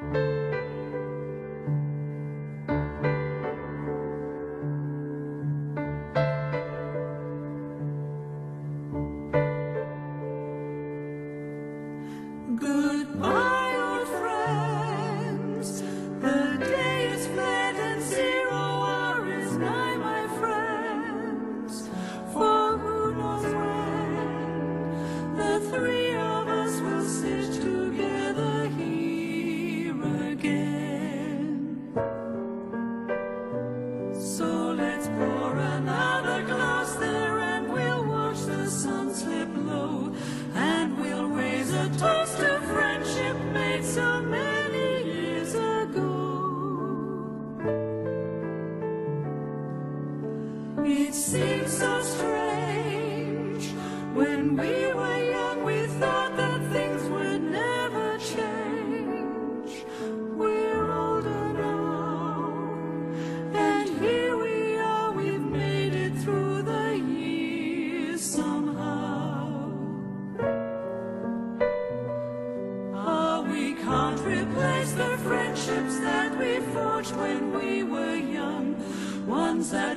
Goodbye, when we were young we thought that things would never change. We're older now and here we are, we've made it through the years somehow. Ah, we can't replace the friendships that we forged when we were young. Ones that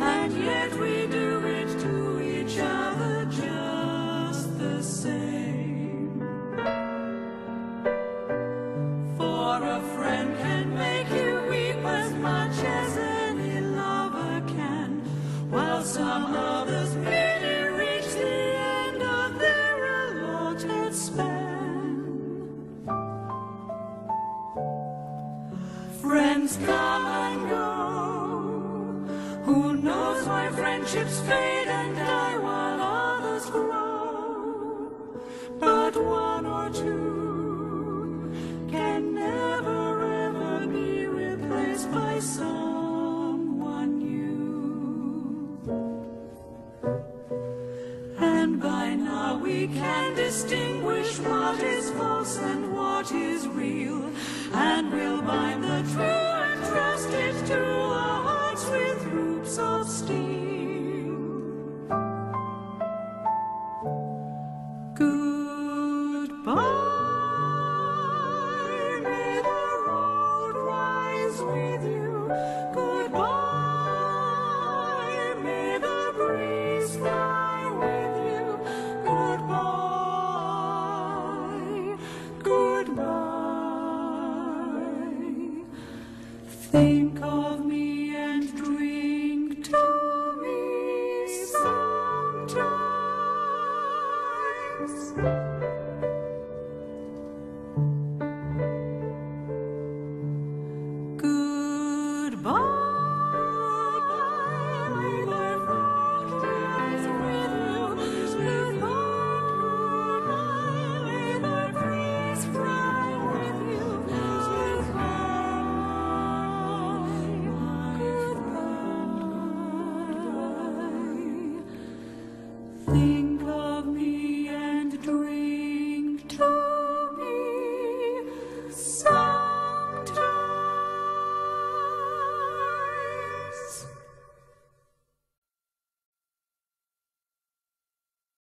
and yet we do it to each other just the same. For a friend can make you weep as much as any lover can, while some others Come and go. Who knows why friendships fade and die while others grow? But one or two can never ever be replaced by someone new. And by now we can distinguish what is false and what is real. And we'll bind the it to our Think of me and drink to me sometimes.